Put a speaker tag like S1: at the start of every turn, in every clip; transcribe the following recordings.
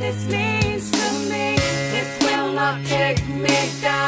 S1: this means to me. This will not take me down.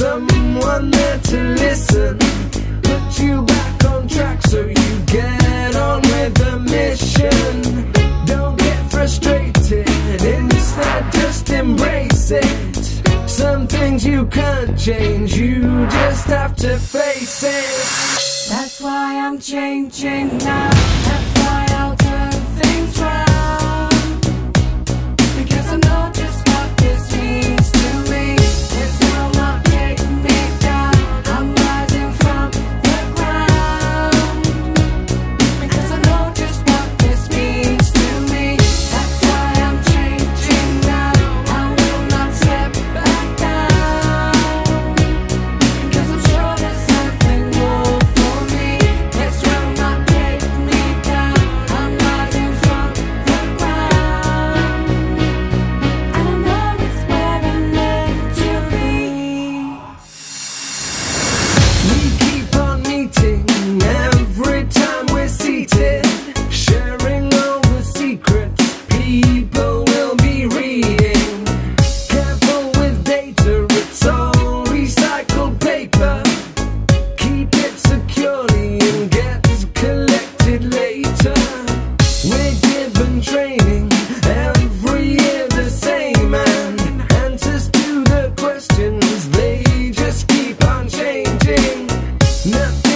S2: someone there to listen, put you back on track so you get on with the mission. Don't get frustrated, instead just embrace it. Some things you can't change, you just have to face it.
S1: That's why I'm changing now. That's why.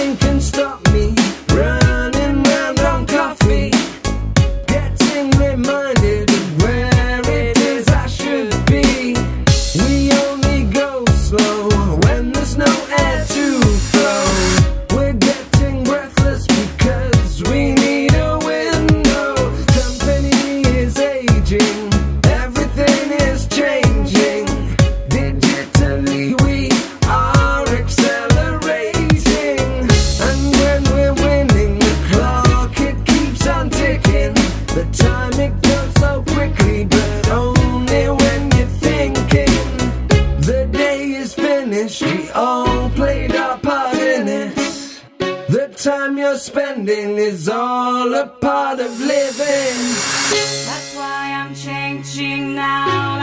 S2: nothing can stop me. all played a part in it. The time you're spending is all a part of living.
S1: That's why I'm changing now.